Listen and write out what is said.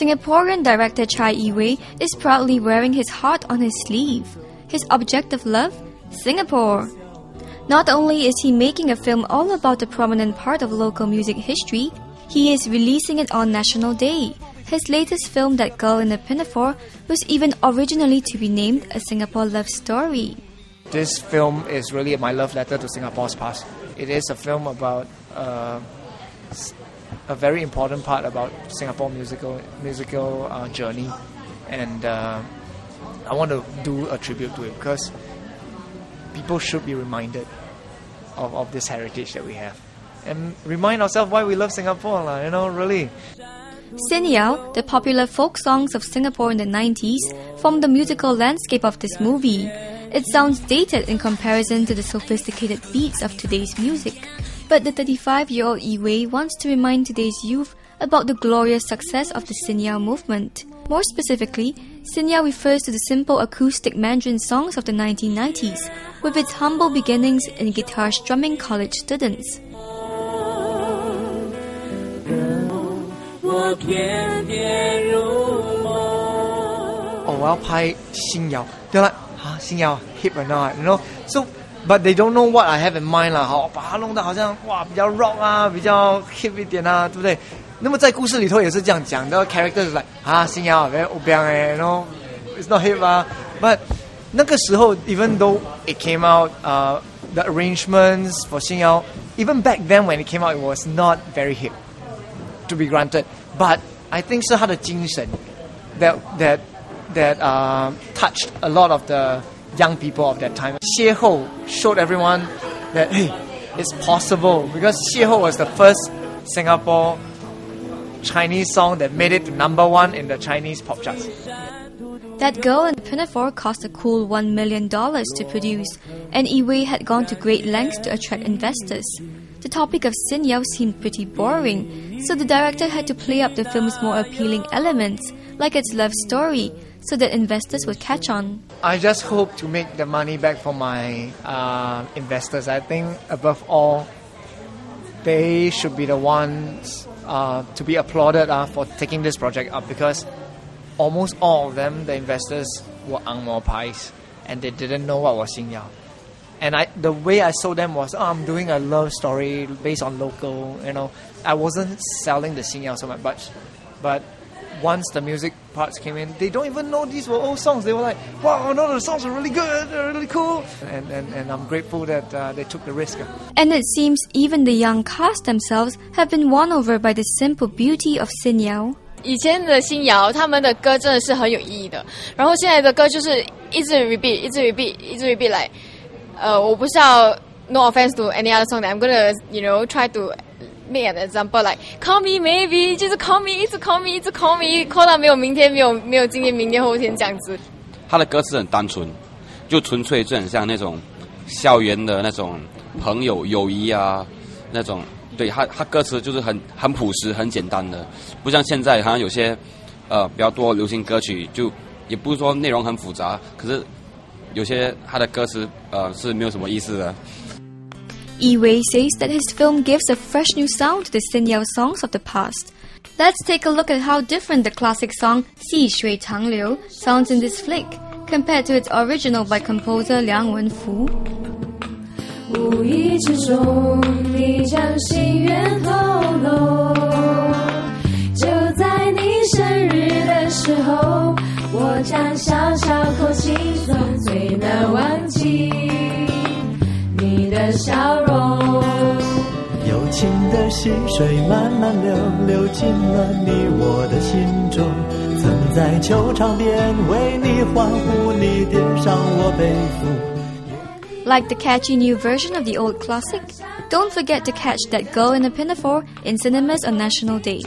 Singaporean director Chai Yee-wei is proudly wearing his heart on his sleeve. His object of love? Singapore. Not only is he making a film all about a prominent part of local music history, he is releasing it on National Day. His latest film, That Girl in the Pinafore, was even originally to be named A Singapore Love Story. This film is really my love letter to Singapore's past. It is a film about uh, a very important part about Singapore musical musical uh, journey, and uh, I want to do a tribute to it because people should be reminded of, of this heritage that we have and remind ourselves why we love Singapore, you know, really. Xinyao, the popular folk songs of Singapore in the 90s, form the musical landscape of this movie. It sounds dated in comparison to the sophisticated beats of today's music. But the 35 year old Yee-wei wants to remind today's youth about the glorious success of the Xinyao movement. More specifically, Xinyao refers to the simple acoustic Mandarin songs of the 1990s, with its humble beginnings in guitar strumming college students. Oh, 我要拍新谣，对吧？啊，新谣 ah, hip or not，you know？So but they don't know what I have in mind 啦，好，把它弄得好像哇比较 rock 啊，比较 hip 一点啊，对不对？那么在故事里头也是这样讲的，characters like 啊，新谣 very obiang 哎，no it's not hip 啊，but 那个时候 even though it came out 呃、uh, the arrangements for 新谣 even back then when it came out it was not very hip to be granted but I think 是他的精神 that that that uh, touched a lot of the young people of that time. Xie Ho showed everyone that, hey, it's possible. Because Xie Ho was the first Singapore Chinese song that made it to number one in the Chinese pop charts. That Girl in the Pinafore cost a cool $1 million to produce, and Yee-wei had gone to great lengths to attract investors. The topic of Xinyao seemed pretty boring, so the director had to play up the film's more appealing elements, like its love story, so that investors would catch on. I just hope to make the money back for my uh, investors. I think above all, they should be the ones uh, to be applauded uh, for taking this project up because almost all of them, the investors, were Ang Mo pai and they didn't know what was Xin Yao and I the way I sold them was oh, I'm doing a love story based on local you know I wasn't selling the singing so much but but once the music parts came in they don't even know these were old songs they were like wow no the songs are really good they're really cool and and, and I'm grateful that uh, they took the risk uh. and it seems even the young cast themselves have been won over by the simple beauty of Xinyao 以前的新谣，他们的歌真的是很有意义的。然后现在的歌就是一直 repeat，一直 repeat，一直 repeat 来。Like 呃，我不是要 no offense to any other song that I'm gonna you know try to make an example like call me maybe 就是 call me 一直 call me 一直 call me call 到没有明天没有没有今天明天后天这样子。他的歌词很单纯，就纯粹就很像那种校园的那种朋友友谊啊，那种对他他歌词就是很很朴实很简单的，不像现在好像有些呃比较多流行歌曲就也不是说内容很复杂，可是有些他的歌词呃是没有什么意思的。Yee-wei says that his film gives a fresh new sound to the Sin songs of the past. Let's take a look at how different the classic song Xi Shui Chang Liu sounds in this flick compared to its original by composer Liang Wern Fook. 无意之中，你将心愿透露。我将小小口心酸，最难忘记。你的笑容。友情的溪水慢慢流，流进了你我的心中。曾在球场边为你欢呼，你叠上我背负。Like the catchy new version of the old classic, don't forget to catch that girl in a pinafore in cinemas on National Day.